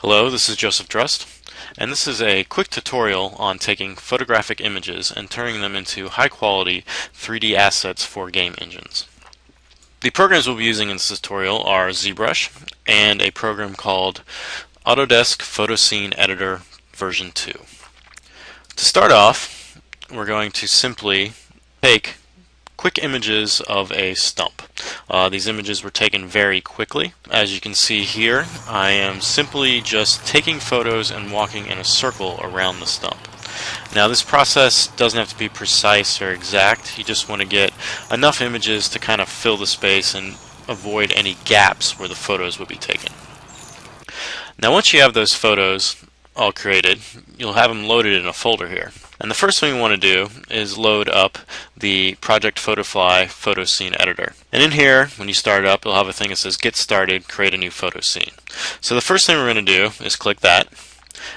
Hello, this is Joseph Drust, and this is a quick tutorial on taking photographic images and turning them into high-quality 3D assets for game engines. The programs we'll be using in this tutorial are ZBrush and a program called Autodesk Photoscene Editor version 2. To start off, we're going to simply take quick images of a stump. Uh, these images were taken very quickly. As you can see here, I am simply just taking photos and walking in a circle around the stump. Now this process doesn't have to be precise or exact, you just want to get enough images to kind of fill the space and avoid any gaps where the photos would be taken. Now once you have those photos all created, you'll have them loaded in a folder here. And the first thing we want to do is load up the Project Photofly photo scene editor. And in here, when you start it up, you'll have a thing that says Get Started, Create a New Photo Scene. So the first thing we're going to do is click that,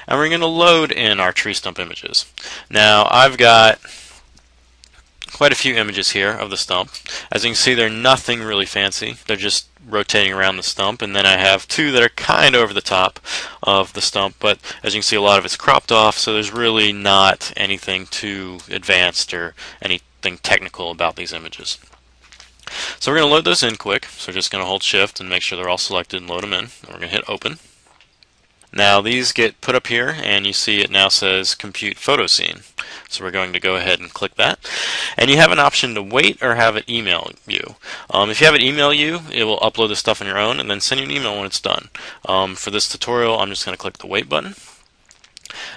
and we're going to load in our tree stump images. Now, I've got quite a few images here of the stump. As you can see, they're nothing really fancy. They're just rotating around the stump, and then I have two that are kind of over the top of the stump, but as you can see, a lot of it's cropped off, so there's really not anything too advanced or anything technical about these images. So we're going to load those in quick, so we're just going to hold shift and make sure they're all selected and load them in. And we're going to hit open. Now these get put up here and you see it now says compute photo scene. So we're going to go ahead and click that. And you have an option to wait or have it email you. Um, if you have it email you, it will upload the stuff on your own and then send you an email when it's done. Um, for this tutorial, I'm just going to click the wait button.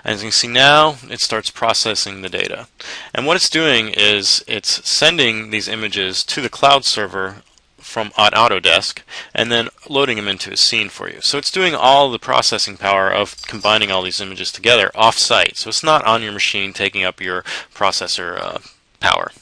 As you can see now, it starts processing the data. And what it's doing is it's sending these images to the cloud server from Autodesk and then loading them into a scene for you. So it's doing all the processing power of combining all these images together off-site. So it's not on your machine taking up your processor uh, power.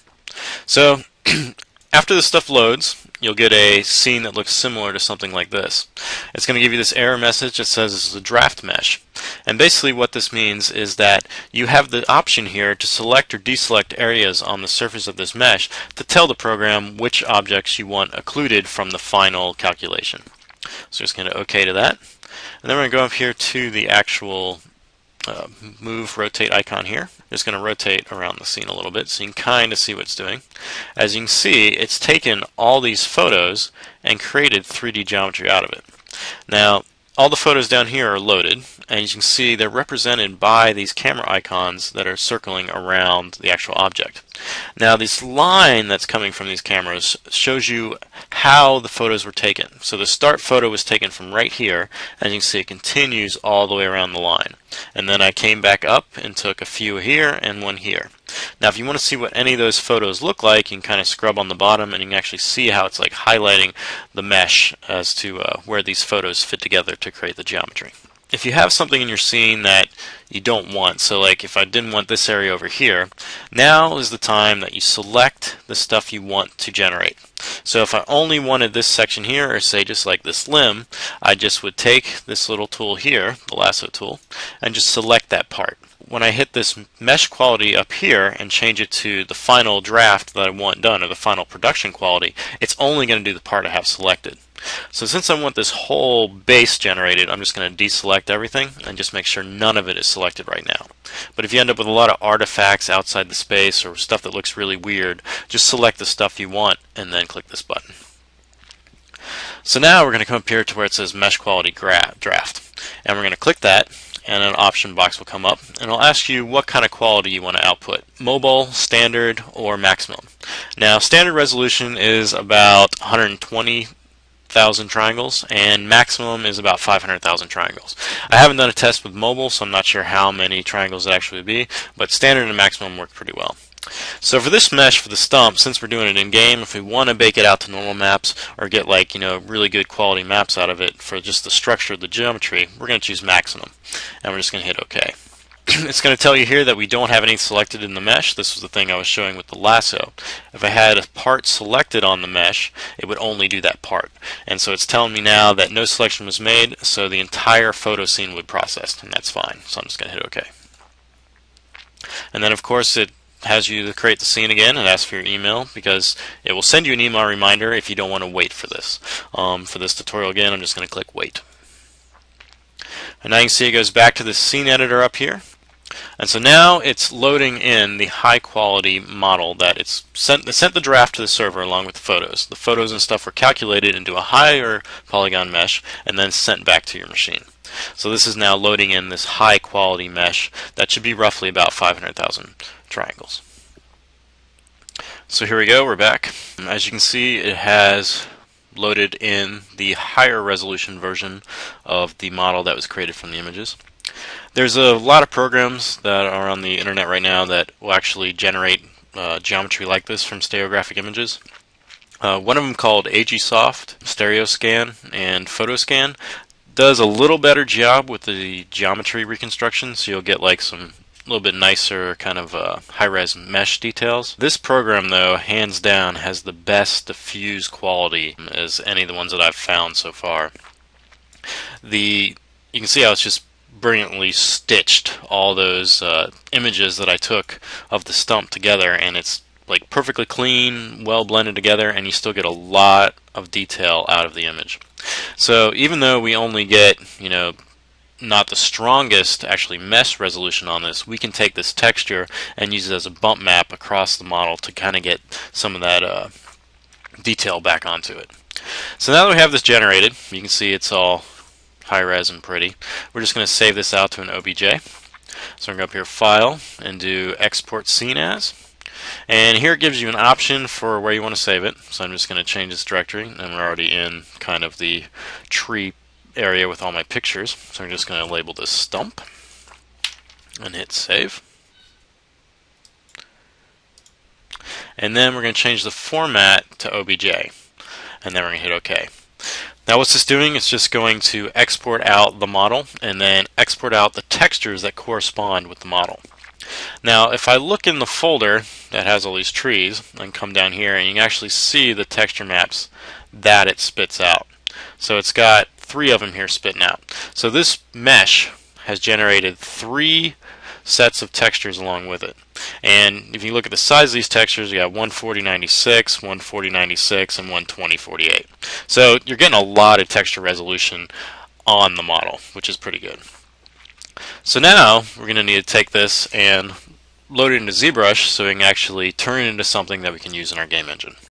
So after this stuff loads, you'll get a scene that looks similar to something like this. It's going to give you this error message that says this is a draft mesh. And basically what this means is that you have the option here to select or deselect areas on the surface of this mesh to tell the program which objects you want occluded from the final calculation. So just going to OK to that. And then we're going to go up here to the actual uh, move rotate icon here. It's going to rotate around the scene a little bit so you can kind of see what it's doing. As you can see, it's taken all these photos and created 3D geometry out of it. Now, all the photos down here are loaded, and you can see they're represented by these camera icons that are circling around the actual object. Now this line that's coming from these cameras shows you how the photos were taken. So the start photo was taken from right here, and you can see it continues all the way around the line. And then I came back up and took a few here and one here. Now if you want to see what any of those photos look like, you can kind of scrub on the bottom and you can actually see how it's like highlighting the mesh as to uh, where these photos fit together to create the geometry. If you have something in your scene that you don't want, so like if I didn't want this area over here, now is the time that you select the stuff you want to generate. So if I only wanted this section here, or say just like this limb, I just would take this little tool here, the lasso tool, and just select that part when I hit this mesh quality up here and change it to the final draft that I want done, or the final production quality, it's only going to do the part I have selected. So since I want this whole base generated, I'm just going to deselect everything and just make sure none of it is selected right now. But if you end up with a lot of artifacts outside the space or stuff that looks really weird, just select the stuff you want and then click this button. So now we're going to come up here to where it says Mesh Quality Draft. And we're going to click that and an option box will come up and it'll ask you what kind of quality you want to output mobile standard or maximum now standard resolution is about 120,000 triangles and maximum is about 500,000 triangles I haven't done a test with mobile so I'm not sure how many triangles it actually would be but standard and maximum work pretty well so for this mesh for the stump, since we're doing it in game, if we want to bake it out to normal maps or get like, you know, really good quality maps out of it for just the structure of the geometry, we're going to choose maximum. And we're just going to hit OK. it's going to tell you here that we don't have any selected in the mesh. This was the thing I was showing with the lasso. If I had a part selected on the mesh, it would only do that part. And so it's telling me now that no selection was made, so the entire photo scene would process, and that's fine. So I'm just going to hit OK. And then of course it has you to create the scene again and ask for your email because it will send you an email reminder if you don't want to wait for this. Um, for this tutorial again, I'm just going to click wait. And now you can see it goes back to the scene editor up here. And so now it's loading in the high quality model that it's sent, it sent the draft to the server along with the photos. The photos and stuff were calculated into a higher polygon mesh and then sent back to your machine. So this is now loading in this high quality mesh that should be roughly about 500,000 triangles. So here we go, we're back. As you can see, it has loaded in the higher resolution version of the model that was created from the images. There's a lot of programs that are on the internet right now that will actually generate uh, geometry like this from stereographic images. Uh, one of them called Agisoft, StereoScan, and PhotoScan does a little better job with the geometry reconstruction, so you'll get like some a little bit nicer kind of uh, high-res mesh details. This program though, hands down, has the best diffuse quality as any of the ones that I've found so far. The you can see how it's just brilliantly stitched all those uh, images that I took of the stump together and it's like perfectly clean, well blended together, and you still get a lot of detail out of the image. So even though we only get, you know, not the strongest actually mesh resolution on this, we can take this texture and use it as a bump map across the model to kind of get some of that uh, detail back onto it. So now that we have this generated, you can see it's all high res and pretty. We're just going to save this out to an OBJ. So I'm going to go up here, File, and do Export Scene As. And here it gives you an option for where you want to save it. So I'm just going to change this directory, and we're already in kind of the tree area with all my pictures. So I'm just going to label this stump and hit save. And then we're going to change the format to OBJ. And then we're going to hit OK. Now what's this doing? It's just going to export out the model and then export out the textures that correspond with the model. Now if I look in the folder that has all these trees and come down here and you can actually see the texture maps that it spits out. So it's got three of them here spitting out. So this mesh has generated three sets of textures along with it. And if you look at the size of these textures, you got 14096, 14096, and 12048. So you're getting a lot of texture resolution on the model, which is pretty good. So now we're going to need to take this and load it into ZBrush so we can actually turn it into something that we can use in our game engine.